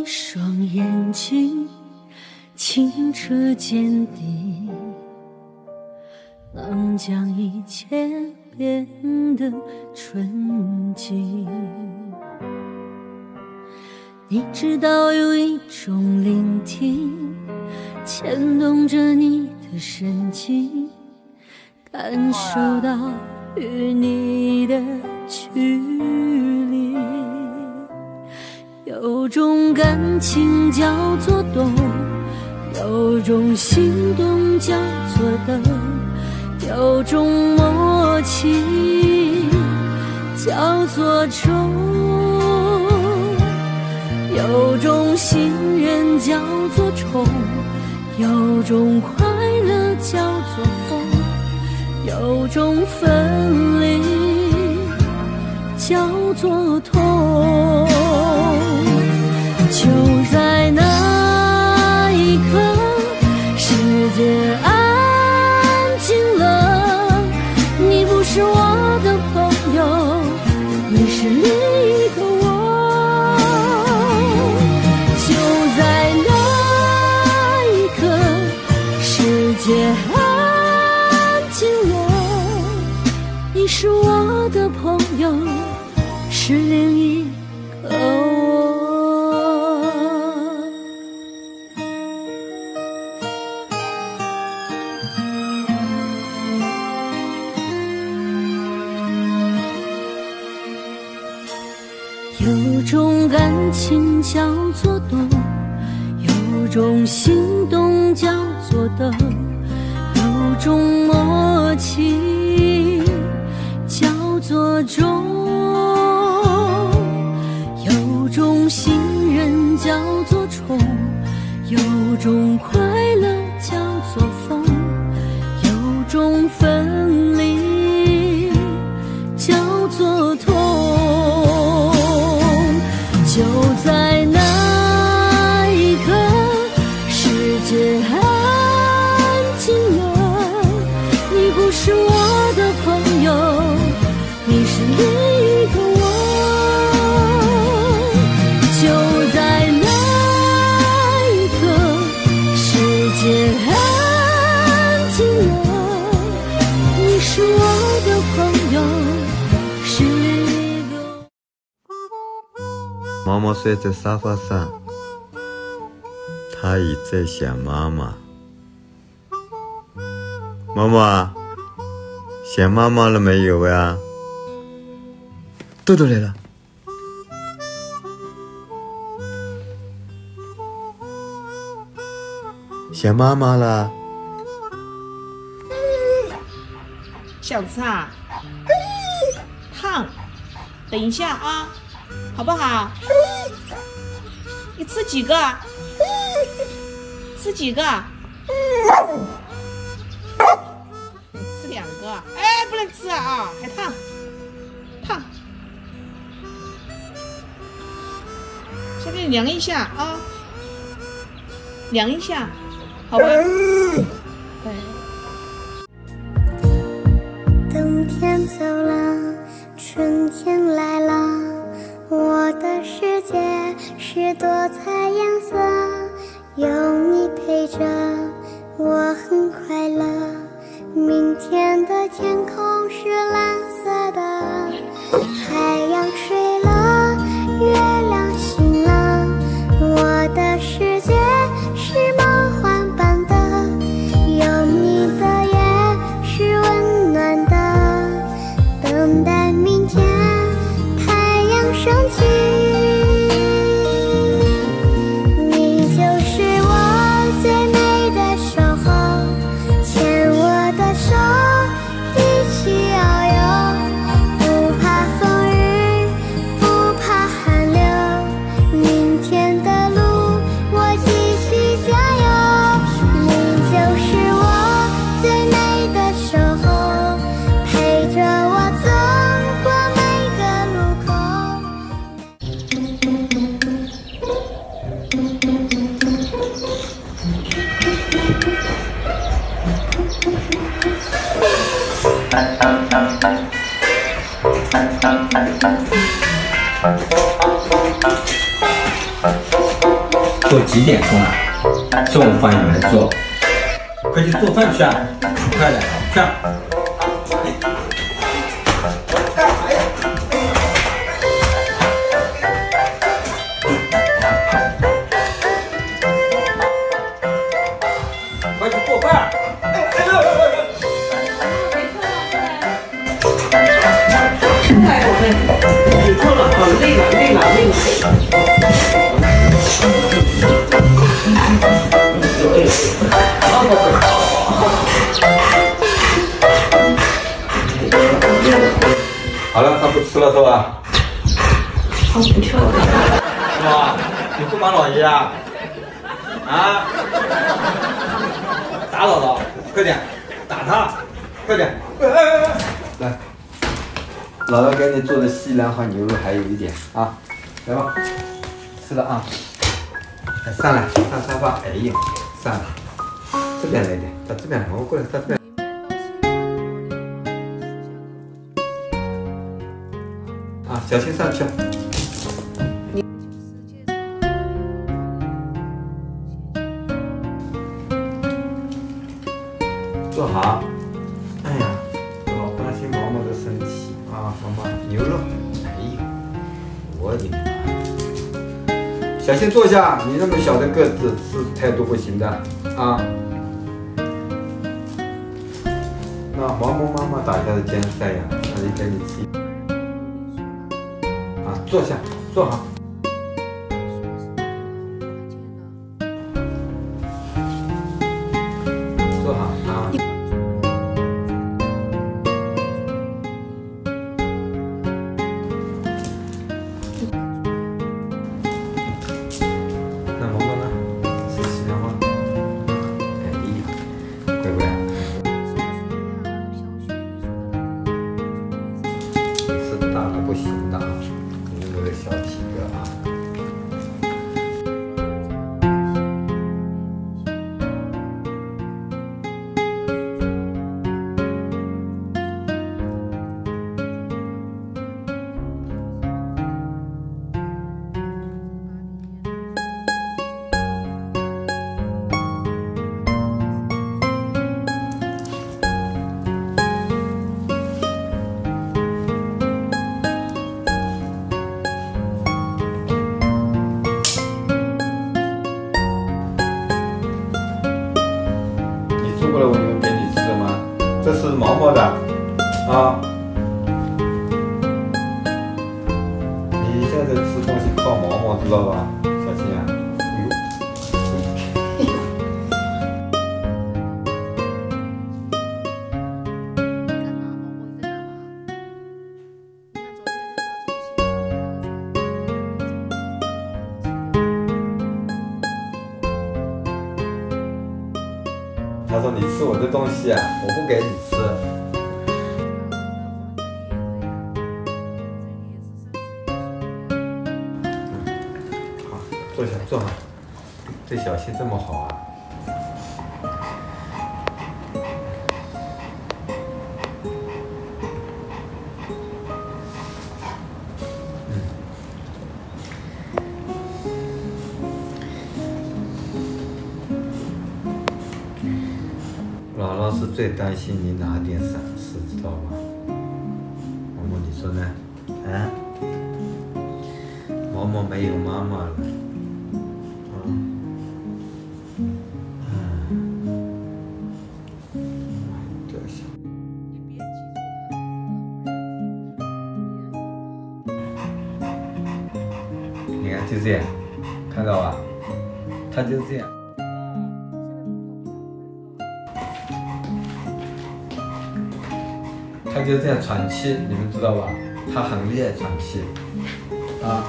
一双眼睛清澈坚定，能将一切变得纯净。你知道有一种聆听牵动着你的神经，感受到与你的距离。有种感情叫做懂，有种心动叫做等，有种默契叫做钟，有种信任叫做宠，有种快乐叫做疯，有种分离叫做痛。就种感情叫做懂，有种心动叫做等，有种默契叫做忠，有种信任叫做宠，有种就在那一刻，世界安静了。你不是我的朋友，你是另一个我。就在睡在沙发上，他已在想妈妈。毛毛啊，想妈妈了没有呀？豆豆来了，想妈妈了。小子啊，烫，等一下啊，好不好？你吃几个？吃几个？吃两个。哎，不能吃啊，还烫，烫。先给你量一下啊，量一下，好吧？对。冬天走了，多彩颜色，有你陪着，我很快乐。明天的天空都几点钟了？中午饭也没做，快去做饭去啊！快点，去！快去做饭！哎哎哎你做了，好累了，累了，累了。好了，他不吃了是吧？他不跳了。是吧？你不帮老爷啊？啊？打姥姥，快点，打他，快点！来，姥姥给你做的西兰花牛肉还有一点啊，来吧，吃了啊。哎，上来，上沙发。哎呦，上来，这边来一点，到这边来，我过来，到这边。啊，小心上去。先！坐下，你那么小的个子，是态度不行的啊。那黄毛妈妈打下的江山呀，那就该你吃。啊，坐下，坐好。你吃大的不行的啊，你那个小体格啊。你吃我的东西啊，我不给你吃。好，坐下，坐好。对小新这么好啊？最担心你哪点闪失，知道吧？毛毛，你说呢？啊？毛毛没有妈妈了，你看就这样，看到吧？他就这样。他就这样喘气，你们知道吧？他很厉害喘气，啊。